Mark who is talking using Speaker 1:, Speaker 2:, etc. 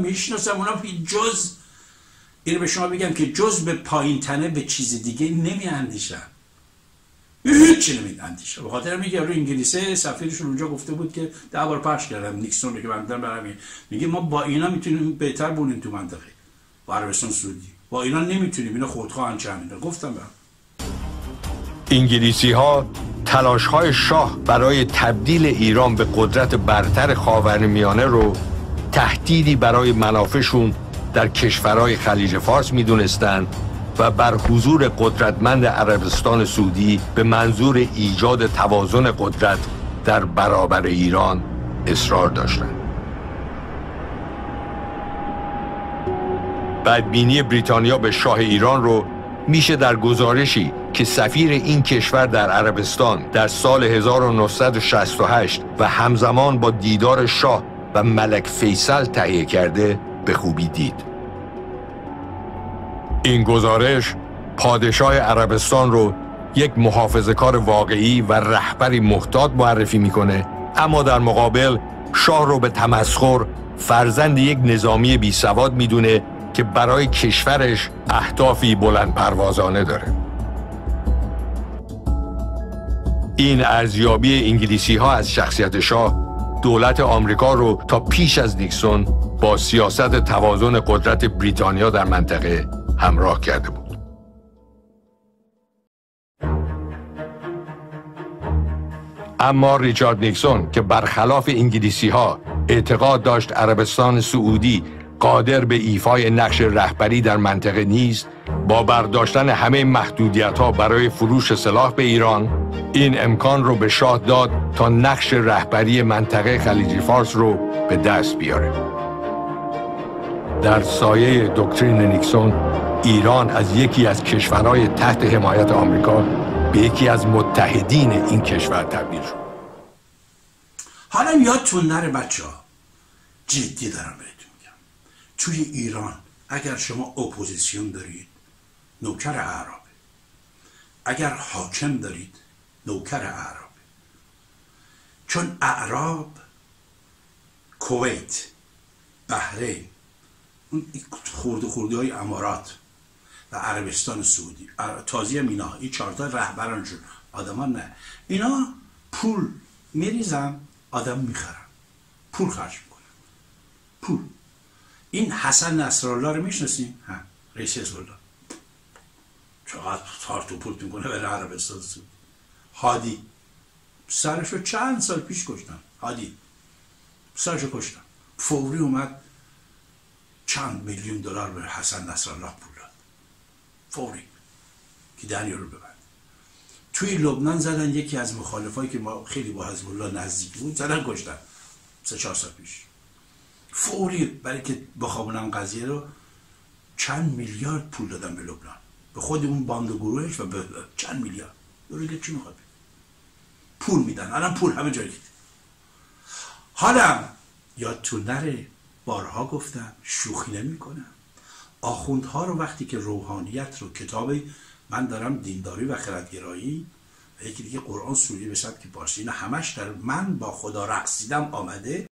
Speaker 1: می‌شناسم اونا جز این به شما بگم که جز به پایین تنه به چیز دیگه نمی اندیشن هیچی نمی اندیشن به خاطر میگه رو انگلیسه سفیرشون اونجا گفته بود که ده بار پخش کردم. نیکسون رو که من برم میگه ما با اینا می‌تونیم بهتر بونیم تو منطقه. با عربستان سعودی. با اینا نمی‌تونیم. اینا خودخواهن چند گفتم برم.
Speaker 2: انگلیسی ها تلاش های شاه برای تبدیل ایران به قدرت برتر خاورمیانه رو تهدیدی برای منافعشون در کشورهای خلیج فارس می‌دونستند و بر حضور قدرتمند عربستان سعودی به منظور ایجاد توازن قدرت در برابر ایران اصرار داشتند. بدبینی بریتانیا به شاه ایران رو میشه در گزارشی که سفیر این کشور در عربستان در سال 1968 و همزمان با دیدار شاه و ملک فیصل تهیه کرده به خوبی دید. این گزارش پادشاه عربستان رو یک محافظه کار واقعی و رهبری محتاط معرفی می‌کنه اما در مقابل شاه رو به تمسخر فرزند یک نظامی بی سواد می‌دونه که برای کشورش اهدافی بلند پروازانه داره این ارزیابی انگلیسی ها از شخصیت شاه دولت آمریکا رو تا پیش از نیکسون با سیاست توازن قدرت بریتانیا در منطقه همراه کرده بود. اما ریچارد نیکسون که برخلاف انگلیسی ها اعتقاد داشت عربستان سعودی قادر به ایفای نقش رهبری در منطقه نیست با برداشتن همه محدودیت ها برای فروش سلاح به ایران این امکان رو به شاه داد تا نقش رهبری منطقه خلیجی فارس رو به دست بیاره. در سایه دکترین نیکسون ایران از یکی از کشورهای تحت حمایت آمریکا به یکی از متحدین این کشور تبدیل شد.
Speaker 1: حالا یادتون نره بچه ها جدی دارم بهتون توی ایران اگر شما اپوزیسیون دارید نوکر اعرابه. اگر حاکم دارید نوکر اعرابه. چون اعراب کویت بحرین اون خورده خورده های امارات و عربستان سعودی تازی هم اینا این چهارتا رهبرانشون آدمان نه. اینا پول میریزن آدم می‌خرن. پول خرج می‌کنن. پول. این حسن نصرالله رو می‌شناسین ها رئیس الله چقدر تارت و پول می‌کنه به عربستان سعودی هادی سرشو چند سال پیش کشتن هادی سرشو کشتن فوری اومد چند میلیون دلار به حسن نصرالله پول داد. فوری که دنیا رو ببند. توی لبنان زدن یکی از مخالفایی که ما خیلی با حزب الله نزدیک بود زدن کشتن. سه چهار سال پیش. فوری برای که بخوابونن قضیه رو چند میلیارد پول دادن به لبنان. به خود اون باند و گروهش و به چند میلیارد. داره چی می‌خواد؟ پول میدن. الان پول همه جایی حالا یا تو نره بارها گفتم شوخی نمی کنم آخوندها رو وقتی که روحانیت رو کتاب من دارم دینداری و خردگرایی و یکی دیگه قرآن سوری به سبک پارسی اینا همش در من با خدا رقصیدم آمده.